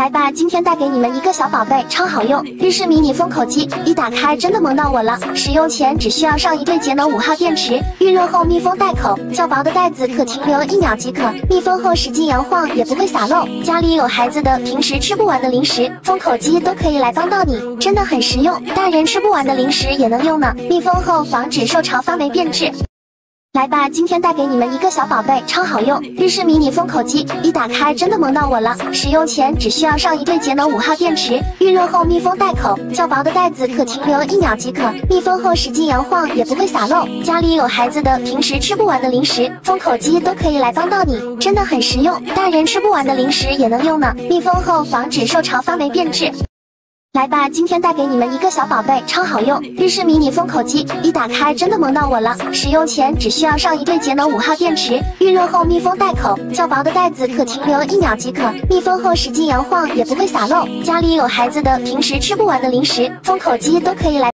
来吧，今天带给你们一个小宝贝，超好用，日式迷你封口机，一打开真的萌到我了。使用前只需要上一对节能五号电池，预热后密封袋口，较薄的袋子可停留一秒即可。密封后使劲摇晃也不会洒漏。家里有孩子的，平时吃不完的零食，封口机都可以来帮到你，真的很实用。大人吃不完的零食也能用呢。密封后防止受潮发霉变质。来吧，今天带给你们一个小宝贝，超好用，日式迷你封口机，一打开真的萌到我了。使用前只需要上一对节能五号电池，预热后密封袋口，较薄的袋子可停留一秒即可。密封后使劲摇晃也不会洒漏。家里有孩子的，平时吃不完的零食，封口机都可以来帮到你，真的很实用。大人吃不完的零食也能用呢。密封后防止受潮发霉变质。来吧，今天带给你们一个小宝贝，超好用，日式迷你封口机，一打开真的萌到我了。使用前只需要上一对节能五号电池，预热后密封袋口，较薄的袋子可停留一秒即可。密封后使劲摇晃也不会洒漏。家里有孩子的，平时吃不完的零食，封口机都可以来。